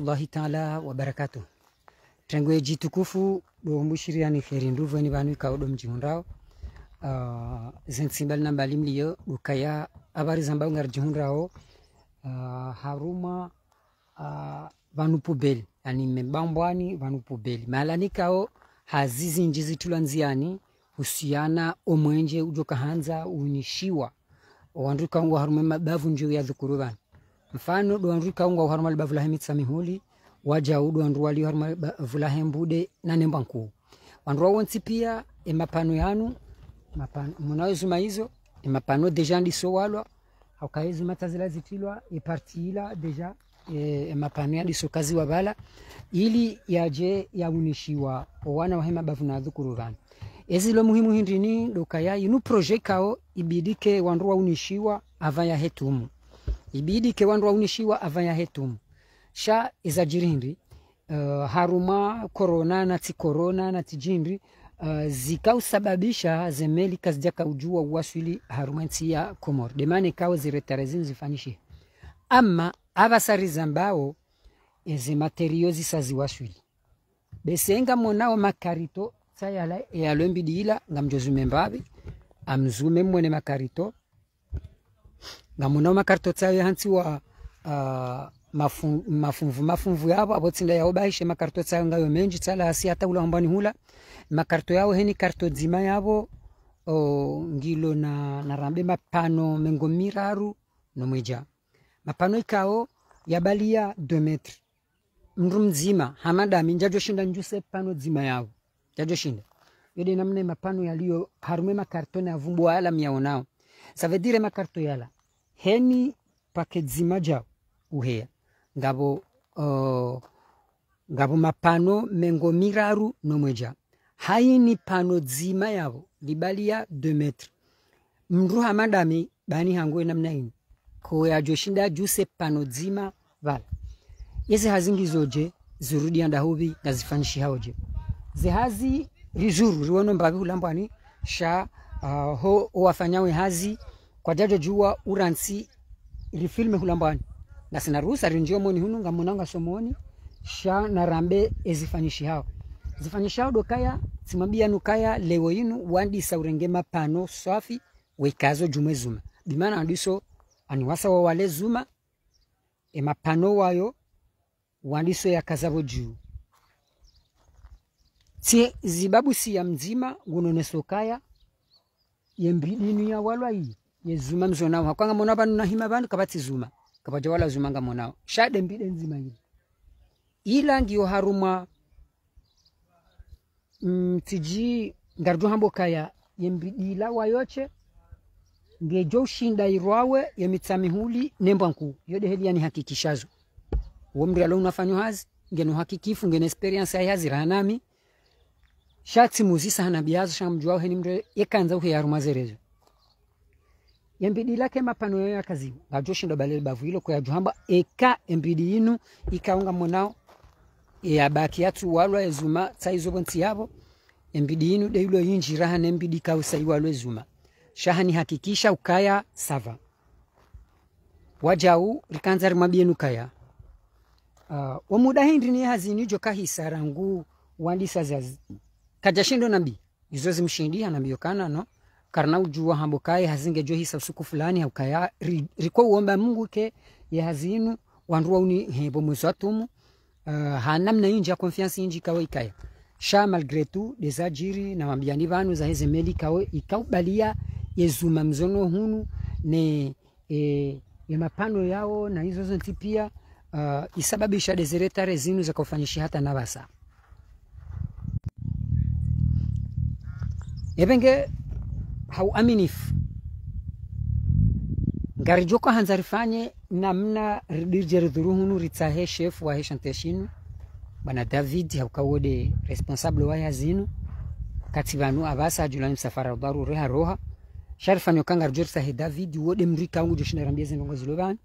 warahmatullahi taala wabarakatuh. Tengwe jitukufu dombushiriani kheri nduvweni vanu ikaudo mjihundao uh, zensimbali na mbali mliyo dukaya habari zambao ngar jihundao uh, haruma uh, vanu pubeli yani mebambwani vanu pubeli. Malanikao hazizi nji zitulwa nziani husiana omwenje ujokahanza unishiwa. Wandu kaungwa harume mabavu njo ya dhukuru vanu mfano dwandu kaunga uharmal libavu la hemitsa mihuli waja udu wandu wali hembude na nemba nkuu. Wandu wawonsi pia emapano yanu mapano munawezuma hizo emapano deja ndisowalwa haukaezuma tazila zitilwa eparti ila deja e, emapano yadiso kazi wabala ili yaje yaunishiwa owana wahema bavu na dhukuru vanu ezilo muhimu hindini dokaya inu projet kao ibidike wanru waunishiwa avaya hetumu ibidike wandu waunishiwa avaya hetumu sha izajirindi uh, haruma korona na ti korona na ti jindri uh, zikausababisha zemeli kazija kaujua uwaswili haruma nti ya komor. Demane kao ziretarezini zifanishi. Ama avasari zambao eze materio zisaziwaswili besenga monao makarito sayala eyalombidiila ngamjozume mbavi amzume mwene makarito ngamunao makarito tsayo hantsiwa uh, mafumvu mafumvu mafumvu yavo avo tsinda yao bahishe makarito tsayo ngayo menji tsala hasi hata ula hombani hula. Makarito yao heni karito dzima yavo o, ngilo na, na rambe mapano mengo miraru nomweja mapano ikao yabalia 2 metre mndu mzima hamadami njajoshinda njuse pano dzima yavo. Jajoshinda yode namna mapano yaliyo harume makartone avumbwa ala miaonao savedire makarto yala. Heni pake zima jao uhea ngabo uh, ngabo mapano mengo miraru nomweja haini pano dzima yavo libalia 2 metre. Mndu hamadami bani hangue namna ini. Ko yajoshinda juse pano dzima vala. Yeze hazingizoje zirudi andahuvi ngazifanishi haoje. Zehazi rizuru riwono mbavi hulambwani sha uh, ho wafanyawe hazi. Kwa jajo jua uransi rifilme hulambwani ngasina ruhusa rinjio moni hunu ngamona somoni. Sha narambe ezifanyishi hao. Zifanyishi hao dokaya simambia nukaya lewo inu wandisa urenge mapano safi wekazo jume zuma. Bimana andiso aniwasa wa wale zuma emapano wayo wandiso yakazavo juu tie zibabu si ya mzima gunonesokaya yembidinu ya walwa iyi yezuma mzonao hakwanga mona banu nahima banu kabati zuma. Kabaja wala zuma nga monao shade mbide nzima iyi ila ndiyo harumwa mtiji mm, tiji hambo kaya yembidila wayoche ngejo ushinda irwawe yemitsamihuli nembwa nkuu yode heli yani hakikishazo. Womri alo unafanywa hazi ngeno hakikifu ngeno experience ayi hazira ranami shatsi muzisa hana biazo shamjua heni mndu yekanza uhe yaruma zerezo yembidi lake mapano yo yakazimu bajo shindo balele bavu hilo kwa juhamba eka embidi inu ikaunga mwanao ya baki yatu walwa ezuma tsaizo bonti yabo embidi inu de yulo yinji raha ne embidi kausa iwalwa ezuma shahani hakikisha ukaya sava. Wajau rikanza rimabienu kaya uh, wamuda hindi ni hazini jo hisarangu wandisa zazi kajashindo nabi izo zimshindi anambiyokana no? Karna ujua hambo kai hazinge jo hisa usuku fulani haukaya ri, riko uomba mungu ke ya hazinu wanruwa uni hebo mwezi watumu uh, hanamna inji ya konfiansi inji kawe ikaya sha malgre tu deza jiri na mambiani vanu za heze meli kawe ikaubalia yezuma mzono hunu ne e, ya mapano yao na hizo zonti pia uh, isababisha dezeretare zinu zakaufanyisha hata navasa evenge hauaminifu ngari joko hanza rifanye namna ridirje ridhuruhunu ritsahe chef wa heshanteshinu bwana david haukawode responsable wa yazinu kati vanu avasa ajulani msafara udaru reha roha. Sharifanyo kanga rjo ritsahe david wode mrika ungu joshina rambia zinu zilo vanu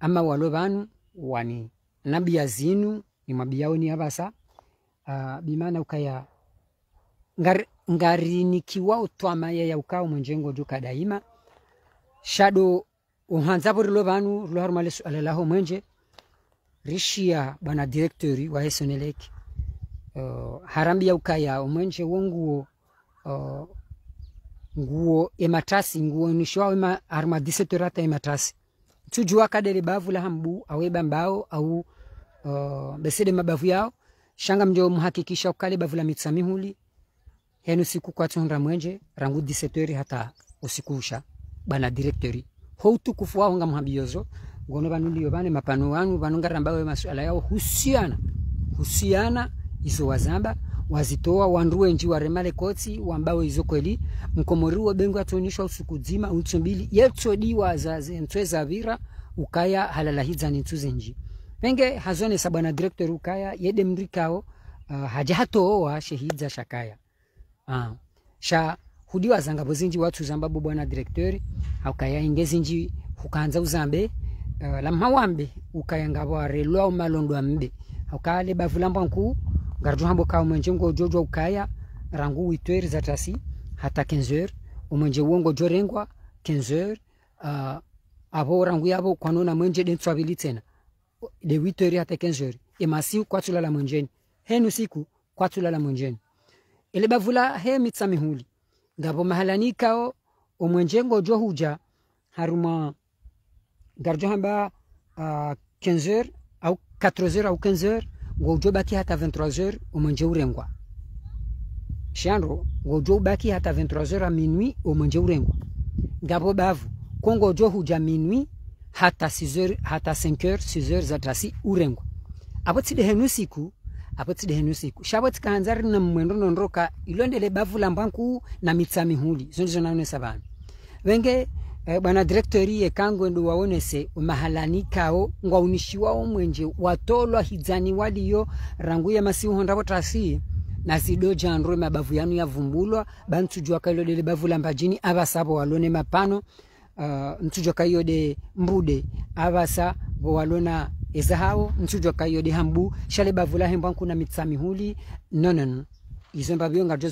ama walo vanu wani nabia zinu ni mabiyao ni avasa uh, bimana ukaya ngari, ngari nikiwa utwama ya ukao mwenjengo duka daima. Shado uhanzapo rilo vanu rilo harumale suala laho mwenje. Rishia bwana direktori wa Sonelec uh, harambia ukaya umwenje wo nguo uh, nguo ematasi nguo nishwa ema arma disetorata ematasi tujua kadere bavu la hambu aweba mbao au uh, besede mabavu yao. Shanga mjo muhakikisha ukale bavu la mitsamihuli henu siku kwa tuhunda mwenje rangu disetori hata usikusha bana direktori ho utukufu wao nga mhabiozo ngono banulio bane mapano wanu banunga rambawe masuala yao husiana husiana izo wazamba wazitoa wanruwe nji waremale koti wambawe izo kweli. Mkomoriwo bengo atonishwa usiku dzima utsumbili yetsodiwa za zentwe za vira ukaya halala hiza nituze nji. Penge hazone sabana director ukaya yede mrikao uh, hajatooa shehidza shakaya uh, sha hudi zanga bozinji watu bwana directeur ukaya ingezi nji hukanza uzambe uh, ambe garjo hambo ka mwenje ngo jojo ukaya rangu za tasi hata 15h umwenje jorengwa 15h uh, abo rangu kwanona mwenje dentswabili tena de 8h hata 15h emasi kwatula la mwenjeni henu siku kwatula la mwenjeni ile bavula he mitsa mihuli. Ngabo mahalani kao umwenje ngo jo huja haruma garjo hamba uh, 15h au 4h au 15h ngojo baki hata 23h omwenje urengwa. Shandro ngojo baki hata 23h a minuit omwenje urengwa. Ngabo bavu kongojo huja minuit hata 6h hata 5h 6h za tasi urengwa. Apo tside henu siku abo tside henu siku. Shabo tikaanzari na mwendo nonroka ilondele bavu la mbanku na mitsami huli zona naone sabana wenge eh, bwana direktori yekango ndo waonese mahalani kao ngwaunishiwao mwenje watolwa hidzani waliyo rangu ya masihu ndavo tasi nasido jandro mabavu yanu yavumbulwa bantujwa kailodele bavu la mbajini avasapo walone mapano uh, ntujwa kaiyode mbude avasa walona ezahao ntujwa kaiyode hambu shale bavu la hembwa nkuna mitsa huli nonono izo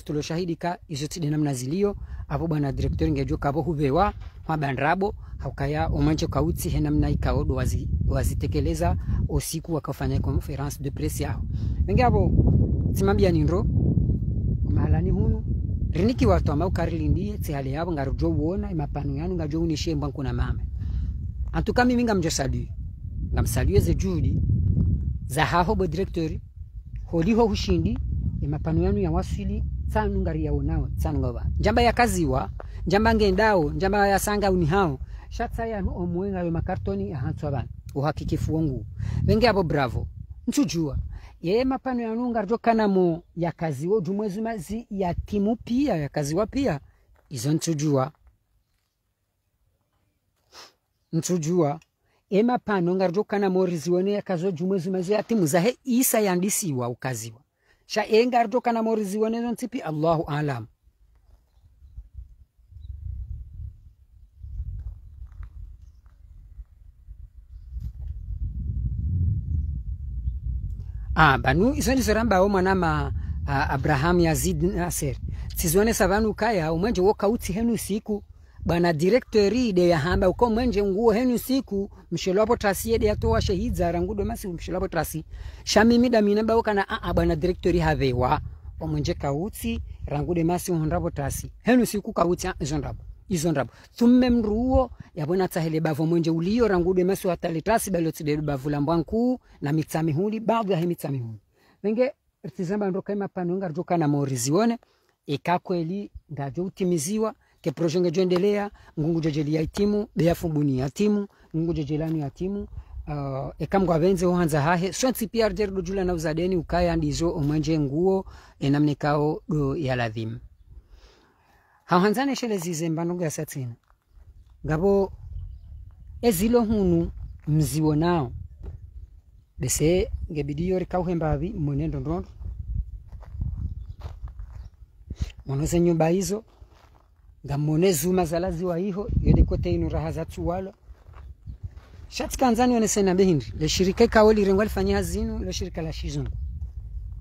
tulo shahidi ka izo tide namna zilio. Apo bwana direktori ngejo kabo hubewa mabandrabo haukaya omwenje kauti he namna ikaodo wazi wazitekeleza usiku wakafanya conference de presse yao. Wenge abo simambia nindro mahalani hunu. Riniki watu ambao karilindie tihali nga ngarujo uona imapanu yanu ngajo unishie mbwa na mama antuka mimi ngamjo ngamsalue ze juhudi za haho direktori holiho hushindi mapano yanu ya wasili tsanu ngari yaonao tsanu ngaba njamba yakaziwa njamba ngendao njamba yasanga unihao shatsa yanu omwenga yo makartoni ahantswa bana uhakikifu wangu. Wenge abo bravo. Ntujua yeye mapano yanu ngarjo kana mo yakaziwa jumwezi mazi ya timu pia yakaziwa pia. Izo ntujua ntujua e mapano ngarjo kana mo riziwone yakazo jumwezi mazi ya timu zahe isa yandisiwa ukaziwa. Sha engarjo kana morizi wone non Allahu alam. Ah banu isoni zoramba o mwana ma uh, Abraham Yazid Nasser. Sizone savanu kaya umwenje wokauti henu siku bana directeur de ya hamba uko mwenje nguo henu siku. Mshelapo trasi de yatoa shahidza rangudo masi mshelapo trasi. Shamimi da mina bawo kana a a bana direktori havewa omwenje kauti rangude masi hondrapo trasi. Henu siku kauti izondrapo izondrapo thumme mruo yabona tsahele bavo mwenje ulio rangude masi watale trasi baloti de bavu lambwanku na mitsami huli baadhi ya mitsami huli wenge tizamba ndo kaima pano ngarjo na morizione. Ikakweli ngajo utimiziwa ke proje ngejoendelea ngungu jojeli ya timu beafu buni ya ngungu jojelani ya timu uh, ekamgwa benze ohanza hahe. Sonsi pia jerdo jula na uzadeni ukaya ndizo omwenje nguo enamnikao do ya ladhim hahanzane shele zizemba mbandongo ya satina ngabo ezilo hunu mziwo nao. Bese ngebidiyo rikauhembavi mwenendo ndondo monoze nyumba hizo ngamone zuma zalaziwa iho yode kote inu raha za tuwalo shati kanzani one sena behindi le shirika kawoli rengwa alifanya hazinu le shirika la shizungu.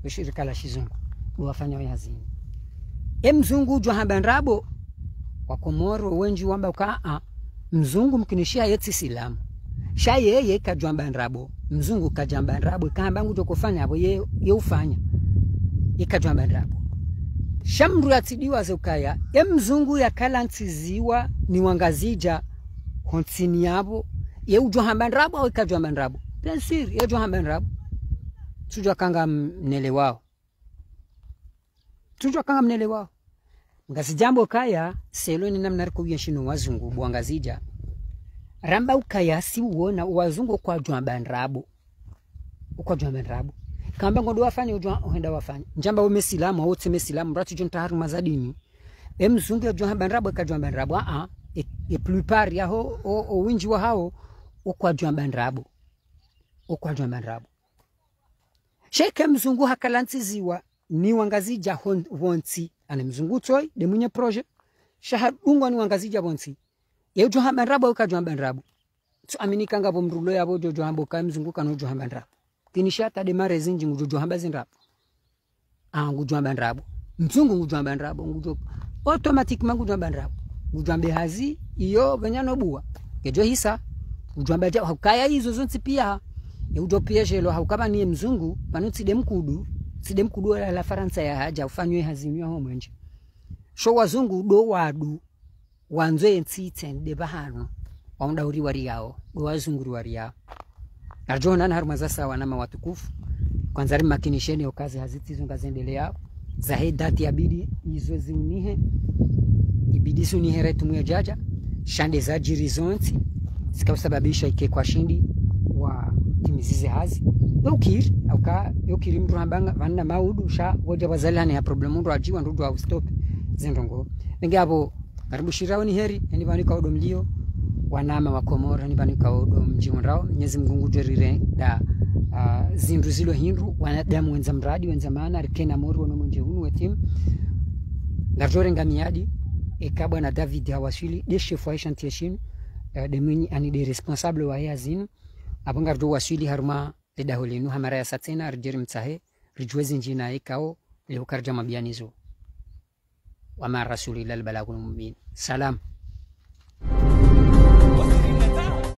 Le shirika la shizungu wafanya wa hazinu e mzungu jwa habandrabo wa komoro wenji wamba uka a mzungu mkinishia yeti silamu. Sha yeye kajwa nrabo mzungu kajamba nrabo kamba nguto kufanya abo ye ye ufanya. Ikajamba nrabo shamru atidiwa zokaya ya mzungu yakala ntiziwa ni wangazija hontini yabo ye ujo hamba nrabo au ikajamba nrabo bien sûr ye ujo hamba nrabo tujwa kanga mnele wao. Tujwa kanga mnele wao. Ngasi jambo kaya selo ni namna riko yeshino wazungu bwangazija ramba ukaya si uona wazungu kwa jwa bandrabo kwa jwa bandrabo kamba ngodo wafanye ujwa henda wafanye njamba ume silamu au teme silamu ratu jonta haru mazadini. Emzungu mzungu ya jwa bandrabo ka jwa bandrabo a e, e plupart ya ho o, o winji wa hao ukwa jwa bandrabo ukwa jwa bandrabo sheke mzungu hakalantiziwa ni wangazija hon, wonti ane mzungu toy de mwenye projet shahadungwa ni wangazija wonti ye ujo hamba ka uka jo tu nrabo so aminika ngabo mrulo yabo jo jo hamba ka mzungu kana demare zinji ngujujwa hamba zinrabo ah ngujwa hamba nrabo mzungu ngujwa hamba nrabo ngujo automatic nrabo ngujo hamba hazi iyo benyano bua kejo hisa. Ngujwa hamba ja kaya hizo zonzi pia. Ngujwa pia jelo haukaba ni mzungu panuti de mkudu. Side mkudu la, la faransa ya haja ufanywe hazimwa ho mwenje sho wazungu do wadu. Wanzwe ntsitse ndebahano waundauri wari yao do wazunguri wari yao narjona sawa na watukufu kwanza ri makinisheni okazi haziti zunga zendelea za he dati abidi izo ziunihe ibidi retu mwe jaja shande za jirizonti zikausababisha ike kwa shindi wa timizize hazi ukiri auka yokiri mndu hambanga vanna maudu sha woja wazalani ya problemu mndu ajiwa ndudu au stop zendongo ngabo abo karibu shirao ni heri yani vanikaodo mlio wanama wa komoro ni bani kaudo mjimo rao nyezi mgungu jerire da uh, zindu zilo hindu. Wanadamu wenza mradi wenza maana rikena moru wano mwenje unu wetim ngarjore ngamiadi ekabwa na David hawasili deshe fwa shantie shinu. Uh, de mwenye ani de responsable wa hea zinu. Abanga rdo wasili haruma leda holinu hamara ya satena rjeri mtsahe rijwezi njina ekao leo karja mabianizo. Wama rasulillah albalagul mubin salam